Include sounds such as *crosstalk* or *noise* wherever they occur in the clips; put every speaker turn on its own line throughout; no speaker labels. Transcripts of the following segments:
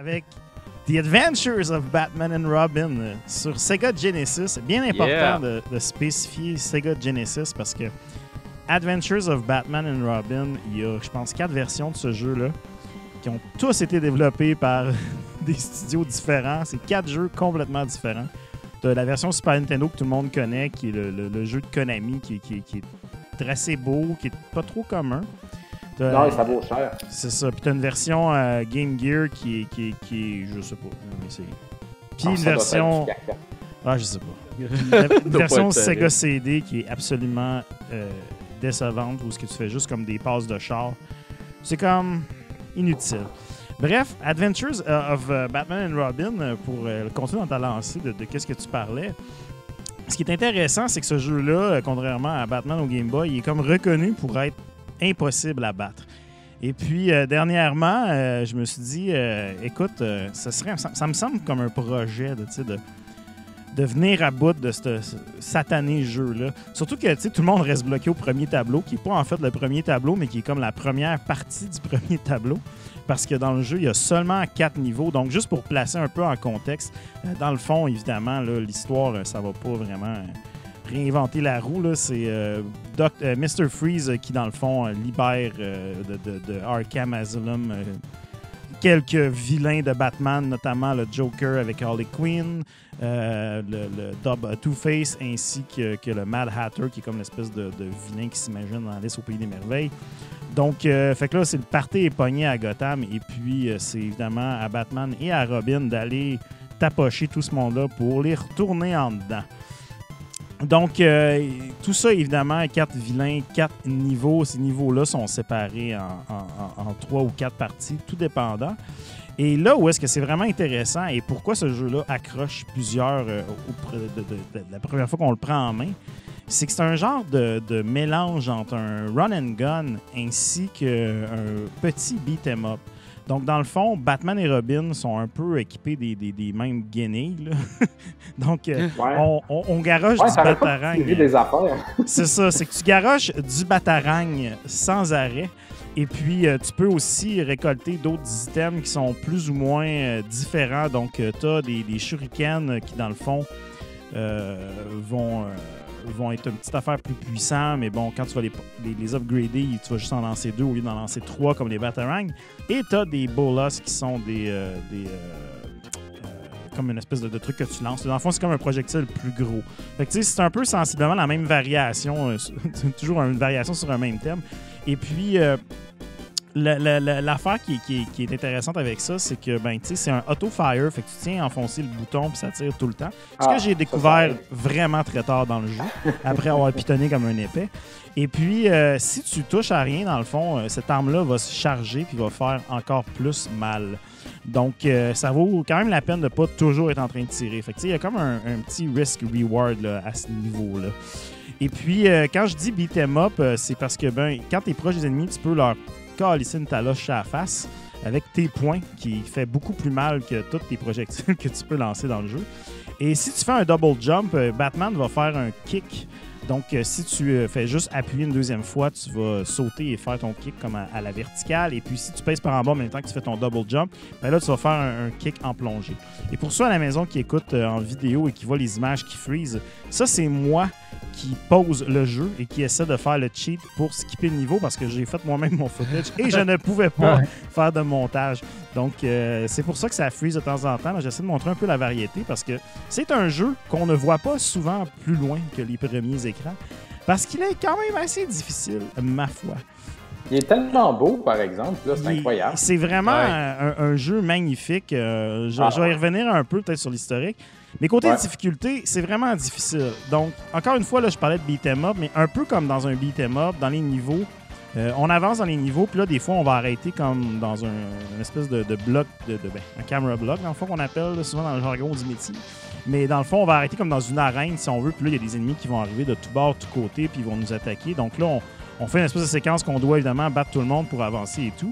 avec The Adventures of Batman and Robin euh, sur Sega Genesis. C'est bien important
Yeah.
de, de spécifier Sega Genesis parce que Adventures of Batman and Robin, il y a, je pense, quatre versions de ce jeu-là qui ont tous été développés par *laughs* des studios différents. C'est quatre jeux complètement différents. T'as la version Super Nintendo que tout le monde connaît, qui est le, le- le jeu de Konami, qui, qui est assez beau, qui est pas trop commun.
Non, ça vaut cher.
c'est ça. Puis t'as une version euh, Game Gear qui est, qui est, qui est- je sais pas. Puis
Ah,
une version, ah je sais pas, *laughs* une, version Sega. CD qui est absolument euh, décevante où ce que tu fais juste comme des passes de char. C'est comme inutile. Bref, Adventures euh, of Batman and Robin, pour continuer dans ta lancée de, de qu'est-ce que tu parlais. Ce qui est intéressant, c'est que ce jeu-là, contrairement à Batman au Game Boy, il est comme reconnu pour être impossible à battre. Et puis, euh, dernièrement, euh, je me suis dit, euh, écoute, ça, me semble comme un projet de, de, venir à bout de ce, satané jeu-là. Surtout que tout le monde reste bloqué au premier tableau, qui n'est pas en fait le premier tableau, mais qui est comme la première partie du *laughs* premier tableau. Parce que dans le jeu, il y a seulement quatre niveaux. Donc, juste pour placer un peu en contexte, dans le fond, évidemment, l'histoire, ça va pas vraiment réinventer la roue. C'est euh, euh, Mr. Freeze euh, qui, dans le fond, euh, libère de, Arkham Asylum quelques vilains de Batman, notamment le Joker avec Harley Quinn, le, le Dub- Two-Face ainsi que, le Mad Hatter qui est comme l'espèce de, vilain qui s'imagine dans Alice au Pays des Merveilles. Donc, fait que là, c'est le party est pogné à Gotham et puis c'est évidemment à Batman et à Robin d'aller tapocher tout ce monde-là pour les retourner en dedans. Donc, euh, tout ça, évidemment, quatre vilains, quatre niveaux. Ces niveaux-là sont séparés en, trois ou quatre parties, tout dépendant. Et là où est-ce que c'est vraiment intéressant et pourquoi ce jeu-là accroche plusieurs euh, la première fois qu'on le prend en main, c'est que c'est un genre de, de mélange entre un run and gun ainsi qu'un petit beat 'em up. Donc, dans le fond, Batman et Robin sont un peu équipés des, des- des mêmes guenilles. là. *laughs* Donc, euh,
Ouais.
on, on, on garoche
Ouais,
du batarang. *laughs* C'est ça, c'est que tu garoches du batarang sans arrêt. Et puis, euh, tu peux aussi récolter d'autres items qui sont plus ou moins euh, différents. Donc, tu as des, des shurikens qui, dans le fond, euh, vont, euh, vont être une petite affaire plus puissante. Mais bon, quand tu vas les, les, upgrader, tu vas juste en lancer deux au lieu d'en lancer trois comme les batarangs. Et tu as des bolas qui sont des. euh, des euh, euh, comme une espèce de, truc que tu lances. Dans le fond, c'est comme un projectile plus gros. Fait que, tu sais, c'est un peu sensiblement la même variation, *laughs* toujours une variation sur un même thème. Et puis, euh, la- la- la- l'affaire qui, est- qui est- qui est intéressante avec ça, c'est que ben, c'est un auto-fire, fait que tu tiens à enfoncer le bouton puis ça tire tout le temps. Ce
Ah,
que j'ai
ça,
découvert vraiment très tard dans le jeu, *laughs* après avoir pitonné comme un épais. Et puis, euh, si tu touches à rien, dans le fond, euh, cette arme-là va se charger puis va faire encore plus mal. Donc, euh, ça vaut quand même la peine de pas toujours être en train de tirer. Fait que, il y a comme un, un petit risk-reward à ce niveau-là. Et puis, euh, quand je dis beat 'em up, euh, c'est parce que ben, quand tu es proche des ennemis, tu peux leur calisser une taloche à la face avec tes points, qui fait beaucoup plus mal que tous tes projectiles *laughs* que tu peux lancer dans le jeu. Et si tu fais un double jump, euh, Batman va faire un kick. Donc, euh, si tu euh, fais juste appuyer une deuxième fois, tu vas sauter et faire ton kick comme à, la verticale. Et puis, si tu pèses par en bas en même temps que tu fais ton double jump, ben là, tu vas faire un, un kick en plongée. Et pour ceux à la maison qui écoutent en vidéo et qui voient les images qui freeze, ça, c'est moi qui pose le jeu et qui essaie de faire le cheat pour skipper le niveau parce que j'ai fait moi-même mon footage et je ne pouvais pas
Ouais.
faire de montage. Donc, euh, c'est pour ça que ça freeze de temps en temps. J'essaie de montrer un peu la variété parce que c'est un jeu qu'on ne voit pas souvent plus loin que les premiers écrans parce qu'il est quand même assez difficile, ma foi.
Il est tellement beau, par exemple. là, C'est incroyable.
C'est vraiment
Ouais.
un, un jeu magnifique. Euh, je,
Ah.
je vais y revenir un peu peut-être sur l'historique. Mais côté
Ouais.
difficulté, c'est vraiment difficile. Donc, encore une fois, là, je parlais de beat'em up, mais un peu comme dans un beat'em up, dans les niveaux, euh, on avance dans les niveaux, puis là, des fois, on va arrêter comme dans un, une espèce de, de bloc, de, de- ben, un camera block, dans le fond, qu'on appelle là, souvent dans le jargon du métier. Mais dans le fond, on va arrêter comme dans une arène, si on veut, puis là, il y a des ennemis qui vont arriver de tous bords, tous côtés, puis ils vont nous attaquer. Donc là, on, on fait une espèce de séquence qu'on doit évidemment battre tout le monde pour avancer et tout.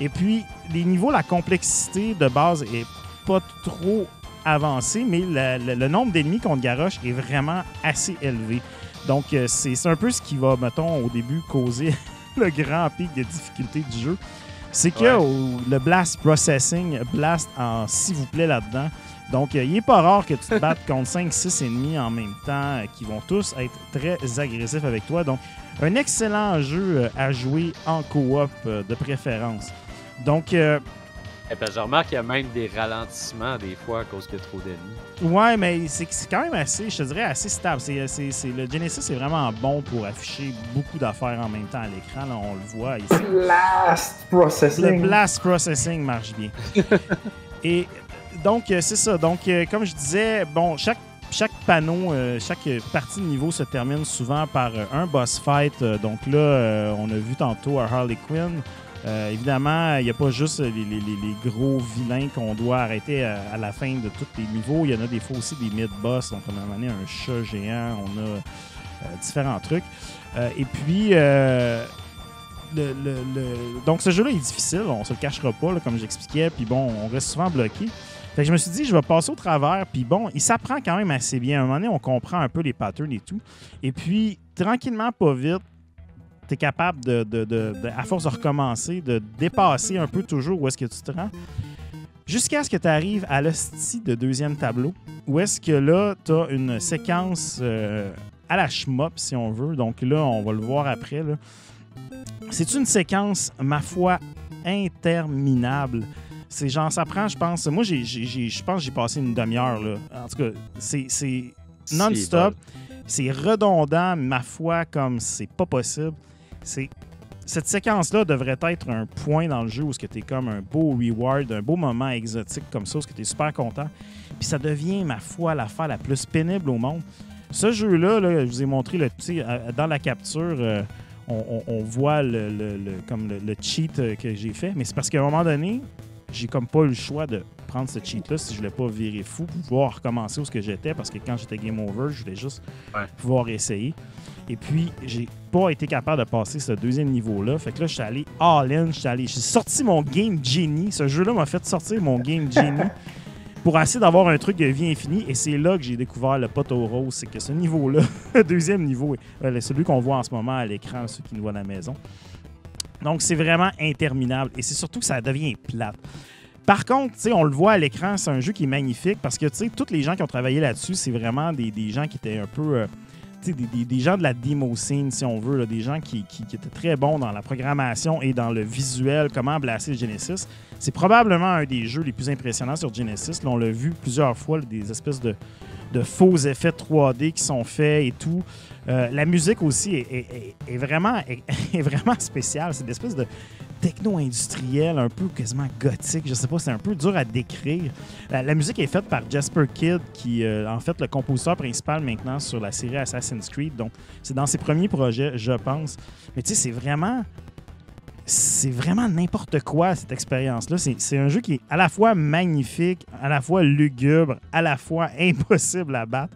Et puis, les niveaux, la complexité de base est pas trop avancée, mais le nombre d'ennemis qu'on garoche est vraiment assez élevé. Donc, euh, c'est c'est un peu ce qui va, mettons, au début, causer *laughs* le grand pic de difficulté du jeu. c'est que
Ouais.
au- le blast processing blast en s'il vous plaît là-dedans. Donc, euh, il n'est pas rare que tu te battes contre 5-6 ennemis en même temps euh, qui vont tous être très agressifs avec toi. Donc, un excellent jeu euh, à jouer en coop de préférence. Donc, euh,
Eh ben, je remarque qu'il y a même des ralentissements des fois à cause qu'il y a trop d'ennemis.
ouais, mais c'est c'est quand même assez, je te dirais, assez stable. C'est, c'est- c'est- le Genesis est vraiment bon pour afficher beaucoup d'affaires en même temps à l'écran. là, on le voit ici.
Blast
Le
processing.
blast processing marche bien. *laughs* Et donc, euh, c'est ça. Donc, euh, comme je disais, bon, chaque, chaque panneau, euh, chaque partie de niveau se termine souvent par un boss fight. Donc là, on a vu tantôt à Harley Quinn. Évidemment, il n'y a pas juste les, les- les- gros vilains qu'on doit arrêter à, la fin de tous les niveaux. Il y en a des fois aussi des mid-boss. Donc, on a amené un chat géant. On a différents trucs. Et puis, le- le- le- donc ce jeu-là est difficile, on se le cachera pas, comme j'expliquais, puis bon, on reste souvent bloqué. Fait que je me suis dit, je vais passer au travers, puis bon, il s'apprend quand même assez bien. À un moment donné, on comprend un peu les patterns et tout. Et puis, tranquillement, pas vite, tu es capable, de, de- de- à force de recommencer, de dépasser un peu toujours où est-ce que tu te rends. Jusqu'à ce que tu arrives à l'hostie de deuxième tableau, où est-ce que là, tu as une séquence euh, à la shmup, si on veut. Donc là, on va le voir après. C'est une séquence, ma foi, interminable. C'est genre, ça prend, je pense. Moi, j'ai, je pense que j'ai passé une demi-heure. là. En tout cas, c'est, c'est non-stop. C'est redondant, ma foi, comme c'est pas possible. C'est cette séquence-là devrait être un point dans le jeu où tu es comme un beau reward, un beau moment exotique comme ça, où tu es super content. Puis ça devient, ma foi, l'affaire la plus pénible au monde. Ce jeu-là, là, je vous ai montré le, euh, dans la capture, euh, on, on- on voit le, le- le- comme le, le cheat euh, que j'ai fait, mais c'est parce qu'à un moment donné, j'ai comme pas eu le choix de prendre ce cheat-là si je voulais pas virer fou, pouvoir recommencer où ce que j'étais, parce que quand j'étais game over, je voulais juste
Ouais.
pouvoir essayer. Et puis, j'ai pas été capable de passer ce deuxième niveau-là. Fait que là, je suis allé all-in, allé- j'ai sorti mon Game Genie. Ce jeu-là m'a fait sortir mon Game *laughs* Genie pour essayer d'avoir un truc de vie infinie. Et c'est là que j'ai découvert le poteau rose. C'est que ce niveau-là, le *laughs* deuxième niveau, euh, celui qu'on voit en ce moment à l'écran, ceux qui nous voient à la maison. Donc, c'est vraiment interminable. Et c'est surtout que ça devient plate. Par contre, on le voit à l'écran, c'est un jeu qui est magnifique parce que tous les gens qui ont travaillé là-dessus, c'est vraiment des, des gens qui étaient un peu. euh, des, des- des gens de la demo scene, si on veut, des gens qui, qui- étaient très bons dans la programmation et dans le visuel, comment blaster Genesis. C'est probablement un des jeux les plus impressionnants sur Genesis. Là, on l'a vu plusieurs fois, des espèces de, de faux effets 3D qui sont faits et tout. Euh, la musique aussi est, est- est- est vraiment, *laughs* est, est spéciale. C'est une espèce de techno-industriel, un peu quasiment gothique. Je sais pas, c'est un peu dur à décrire. La, musique est faite par Jasper Kidd, qui euh, en fait le compositeur principal maintenant sur la série Assassin's Creed. Donc, c'est dans ses premiers projets, je pense. Mais tu sais, c'est vraiment. C'est vraiment n'importe quoi, cette expérience-là. C'est un jeu qui est à la fois magnifique, à la fois lugubre, à la fois *laughs* impossible à battre.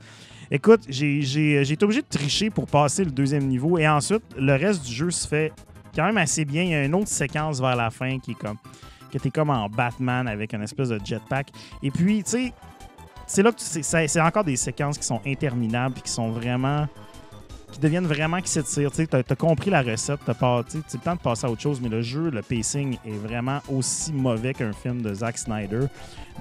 Écoute, j'ai j'ai- été obligé de tricher pour passer le deuxième niveau et ensuite, le reste du jeu se fait quand même assez bien. Il y a une autre séquence vers la fin qui est comme que t'es comme en Batman avec un espèce de jetpack. Et puis, tu sais, c'est là que c'est encore des séquences qui sont interminables puis qui sont vraiment qui deviennent vraiment qui s'étirent. Tu as compris la recette, t'as pas, tu c'est le temps de passer à autre chose, mais le jeu, le pacing est vraiment aussi mauvais qu'un film de Zack Snyder.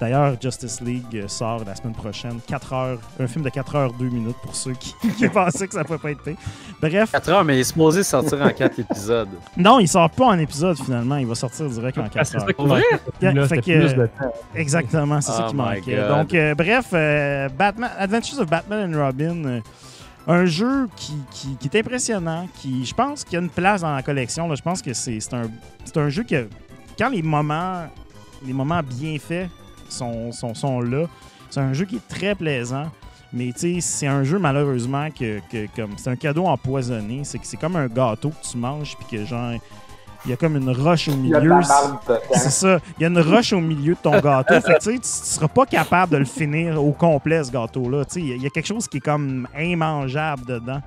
D'ailleurs, Justice League sort la semaine prochaine, 4 heures, un film de 4 heures 2 minutes pour ceux qui, *laughs* qui pensaient que ça pouvait pas être pire. Bref,
4 heures, mais il est supposé sortir en 4 épisodes. *laughs*
non, il sort pas en épisode finalement, il va sortir direct en 4
Ah, c'est
heures.
ça qui
Pour vrai?
manquait. Là,
Fait
c'était
que-
plus de temps.
Exactement, c'est ça
Oh
qui
my
manquait.
God.
Donc, euh, bref, euh, Batman, Adventures of Batman and Robin, euh, un jeu qui, qui- est impressionnant, qui, je pense qu'il y a une place dans la collection. là. Je pense que c'est un, un jeu que, quand les moments, les moments bien faits sont, sont, sont là, c'est un jeu qui est très plaisant. Mais c'est un jeu malheureusement que, que- comme c'est un cadeau empoisonné. C'est c'est comme un gâteau que tu manges puis que genre il y a comme une roche au milieu. C'est ça. Il y a une roche au milieu de ton gâteau. Fait que tu tu seras pas capable de le finir au complet, ce gâteau-là. Il y a- il y a quelque chose qui est comme immangeable dedans.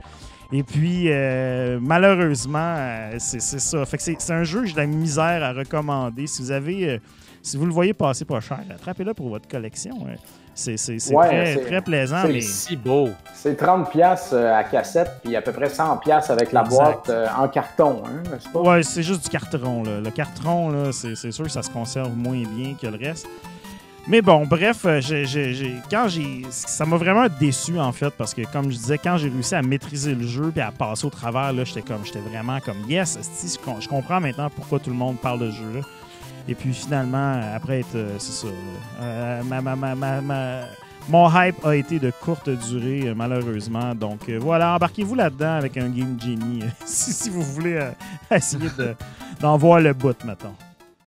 Et puis, euh, malheureusement, euh, c'est ça. Fait que c'est c'est un jeu que j'ai de la misère à recommander. Si vous avez, euh, Si vous le voyez passer pas cher, attrapez-le pour votre collection. C'est
Ouais,
très, très plaisant.
c'est
mais-
Si beau.
C'est 30$ piastres, euh, à cassette, puis à peu près 100$ piastres avec la
Exact.
boîte euh, en carton, hein, pas?
Ouais, c'est juste du carton. Là. Le carton, là, c'est, sûr que ça se conserve moins bien que le reste. Mais bon, bref, euh, j'ai, quand j'ai, ça m'a vraiment déçu en fait parce que comme je disais, quand j'ai réussi à maîtriser le jeu puis à passer au travers, là, j'étais comme, j'étais vraiment comme yes, je comprends maintenant pourquoi tout le monde parle de ce jeu-là. Et puis finalement, après être, euh, c'est ça, euh, ma- ma- ma- ma- mon hype a été de courte durée, euh, malheureusement. Donc voilà, embarquez-vous là-dedans avec un Game Genie *laughs* si, vous voulez essayer de- d'en voir le bout, mettons.